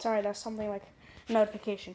Sorry, that's something like notification.